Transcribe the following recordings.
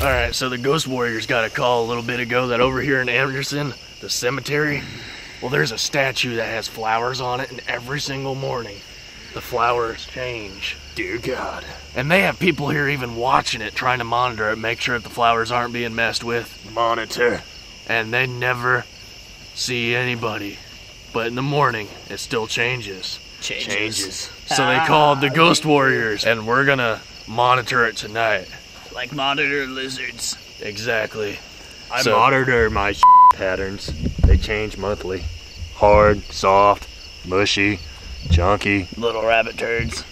Alright, so the Ghost Warriors got a call a little bit ago that over here in Anderson, the cemetery, well, there's a statue that has flowers on it, and every single morning, the flowers change. Dear God. And they have people here even watching it, trying to monitor it, make sure that the flowers aren't being messed with. Monitor. And they never see anybody. But in the morning, it still changes. Changes. So they called the Ghost Warriors, and we're gonna monitor it tonight. Like monitor lizards. Exactly. I So- monitor my patterns. They change monthly. Hard, soft, mushy, chunky. Little rabbit turds.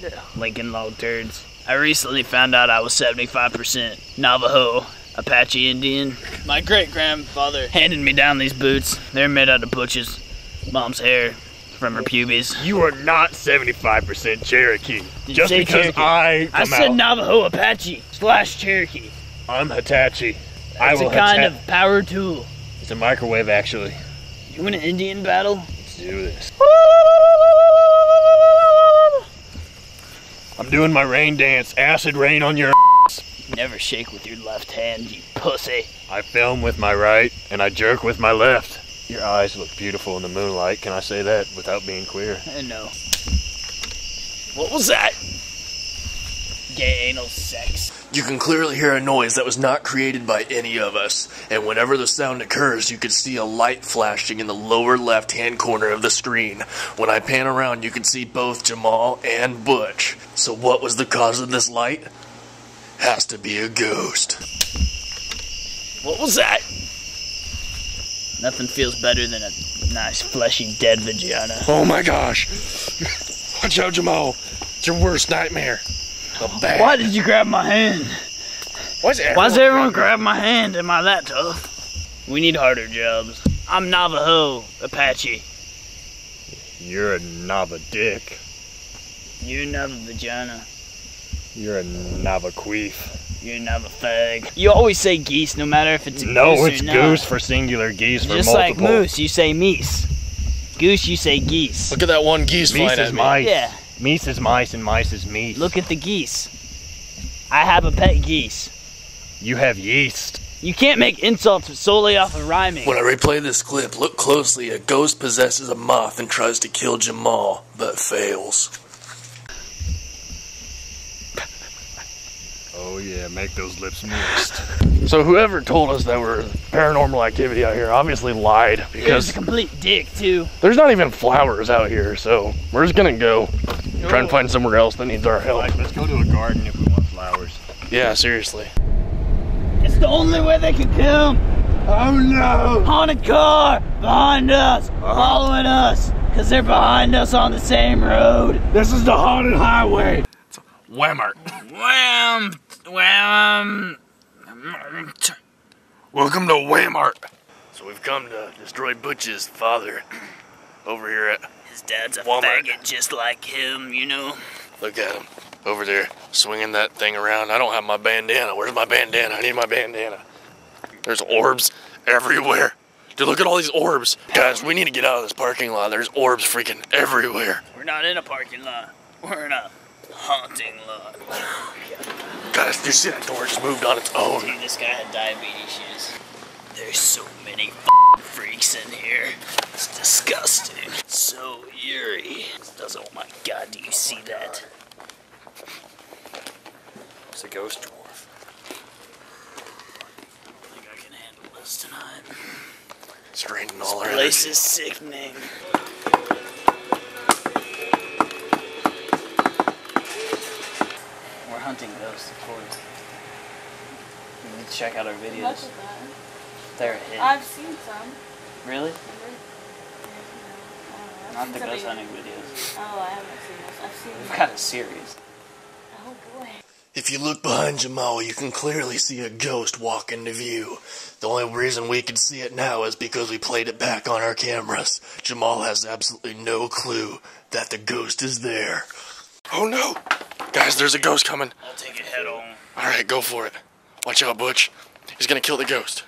Yeah. Lincoln log turds. I recently found out I was 75% Navajo, Apache Indian. My great grandfather handed me down these boots. They're made out of Butch's mom's hair from her pubes. You are not 75% Cherokee. you Just because Cherokee? I I said out, Navajo Apache slash Cherokee. I'm Hitachi. I It's will a kind Hita- of power tool. It's a microwave, actually. You win an Indian battle? Let's do this. I'm doing my rain dance. Acid rain on your. Never shake with your left hand, you pussy. I film with my right and I jerk with my left. Your eyes look beautiful in the moonlight. Can I say that without being queer? Uh, I know. What was that? Gay anal sex. You can clearly hear a noise that was not created by any of us, and whenever the sound occurs, you can see a light flashing in the lower left hand corner of the screen. When I pan around, you can see both Jamal and Butch. So, what was the cause of this light? Has to be a ghost. What was that? Nothing feels better than a nice fleshy dead vagina. Oh my gosh! Watch out, Jamal! It's your worst nightmare. The. Why did you grab my hand? Why's everyone, Why's everyone grab my hand? Am I that tough? We need harder jobs. I'm Navajo, Apache. You're a Nava dick. You're Nava vagina. You're a Nava queef. You're another fag. You always say geese, no matter if it's a No, goose it's or not. goose for singular, geese for Just like moose, you say meese. Goose, you say geese. Look at that one geese Meese flying is at me. mice. Yeah. Meese is mice and mice is meat. Look at the geese. I have a pet geese. you have yeast. You can't make insults solely off of rhyming. When I replay this clip, look closely. A ghost possesses a moth and tries to kill Jamal, but fails. Oh yeah, make those lips moist. So whoever told us that we're paranormal activity out here obviously lied He's a because complete dick, too. there's not even flowers out here. So we're just gonna go try and oh. find somewhere else that needs our help. Like, let's go to a garden if we want flowers. Yeah, seriously. It's the only way they can come. Oh no! Haunted car behind us, following us, because they're behind us on the same road. This is the haunted highway. It's a Whammart. Wham! Wham! Um, Welcome to Whammart. So we've come to destroy Butch's father over here at. His dad's a Walmart. faggot just like him, you know? Look at him over there swinging that thing around. I don't have my bandana. Where's my bandana? I need my bandana. There's orbs everywhere. Dude, look at all these orbs. Guys, we need to get out of this parking lot. There's orbs freaking everywhere. We're not in a parking lot. We're in a haunting lot. Guys, you see that door just moved on its own. Dude, this guy had diabetes shoes. There's so many freaks in here. It's disgusting. It's so eerie. Does oh my god, do you see that? It's a ghost dwarf. I think I can handle this tonight. It's draining all our Place energy. is sickening. Hunting ghosts, of course. You need to check out our Much videos. of that. They're a hit. I've seen some. Really? Not seen the ghost of hunting videos. Oh, I haven't seen this. I've seen. We've got a series. Oh boy. If you look behind Jamal, you can clearly see a ghost walk into view. The only reason we can see it now is because we played it back on our cameras. Jamal has absolutely no clue that the ghost is there. Oh no! Guys, there's a ghost coming. I'll take it head on. Alright, go for it. Watch out, Butch. He's gonna kill the ghost.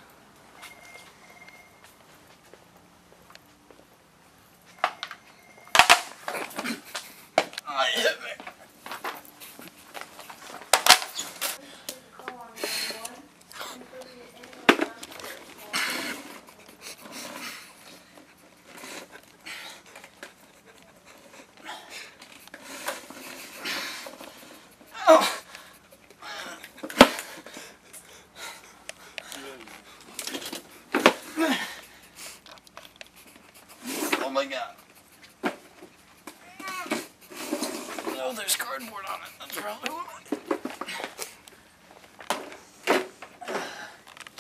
Oh my god. Oh, there's cardboard on it. That's probably why.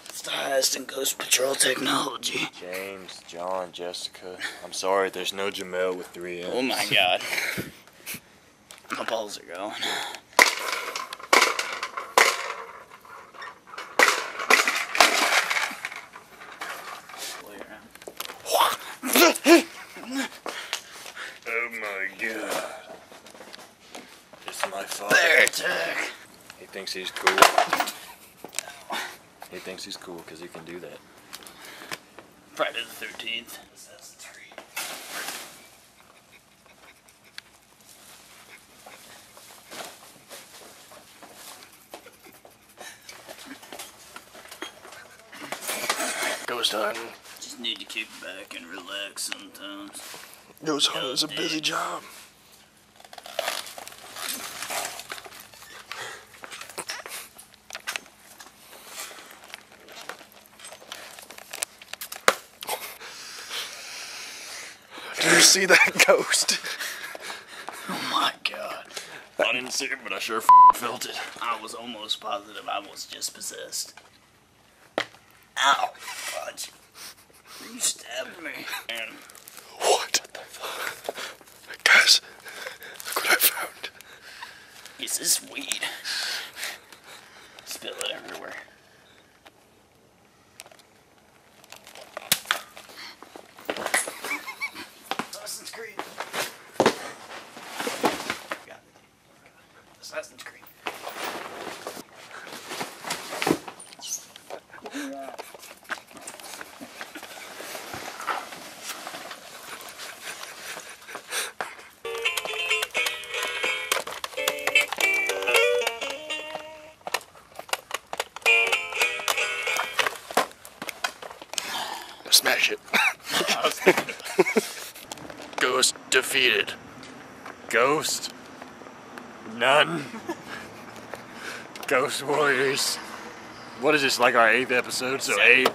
It's the highest in Ghost Patrol technology. James, John, Jessica. I'm sorry, there's no Jamel with three M's. Oh my god. My balls are going. Way around. Oh my god. It's my fault. Bear attack. He thinks he's cool. He thinks he's cool because he can do that. Friday the 13th. Ghost hunting. Just need to kick back and relax sometimes. Ghost hunting is a busy job. You see that ghost? Oh my god. I didn't see it, but I sure felt it. I was almost positive I was just possessed. Ow! Fudge. You stabbed me. And What? The fuck? Guys, look what I found. is this weed? Smash it. Ghost defeated. Ghost. None. Ghost Warriors. What is this, like our eighth episode? So Seven. eight.